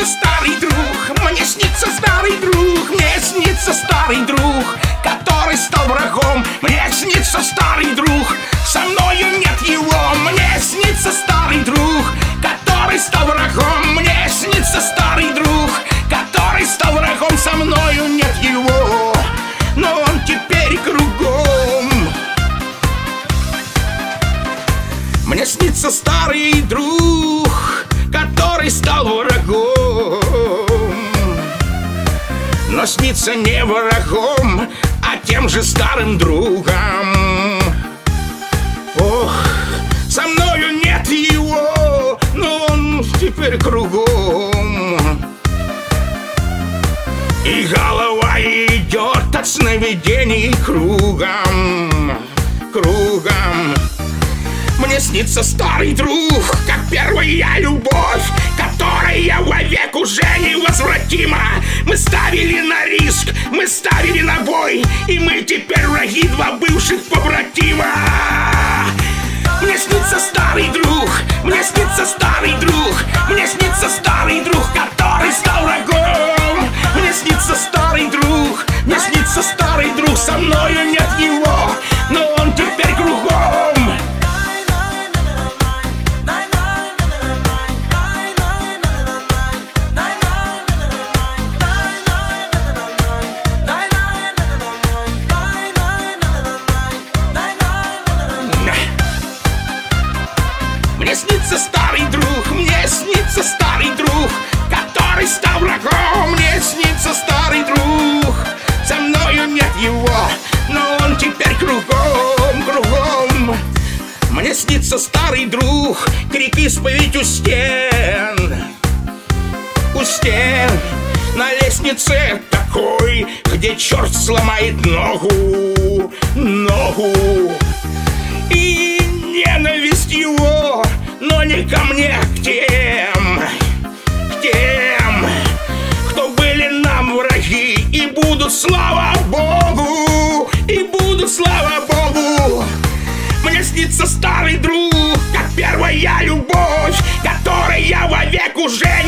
снится старый друг, мне снится старый друг, мне снится старый друг, который стал врагом. Мне снится старый друг, со мною нет его. Мне снится старый друг, который стал врагом. Мне снится старый друг, который стал врагом. Со мною нет его, но он теперь кругом. Мне снится старый друг, Но снится не врагом, а тем же старым другом. Ох, со мною нет его, но он теперь кругом. И голова идет от сновидений кругом, кругом. Мне снится старый друг, как первая любовь Которая вовек уже невозвратима Мы ставили на риск, мы ставили на бой И мы теперь враги два бывших побратима. Мне снится старый друг, мне снится старый друг старый друг, крик исповедь у стен, у стен. На лестнице такой, где черт сломает ногу, ногу. И ненависть его, но не ко мне, к тем, к тем, кто были нам враги и будут, слава Богу, первая любовь, которая вовек уже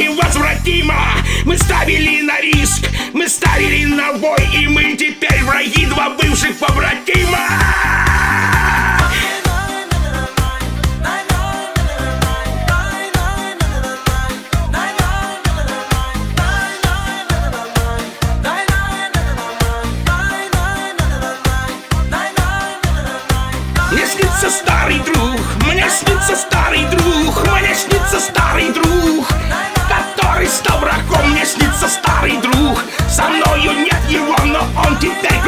Мне снится старый друг, мне снится старый друг, мне снится старый друг, который стал врагом. Мне снится старый друг, со мною нет его, но он теперь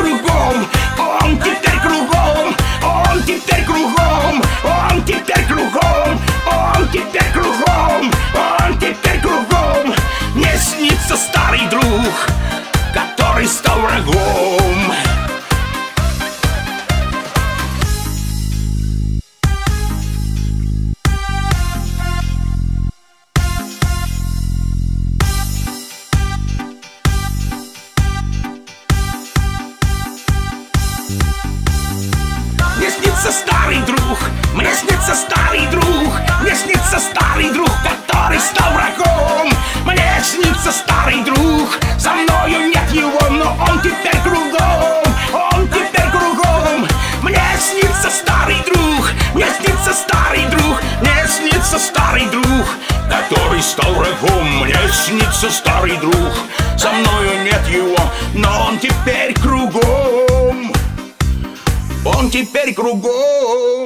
снится старый друг, который стал врагом. Мне снится старый друг, со мною нет его, но он теперь кругом. Он теперь кругом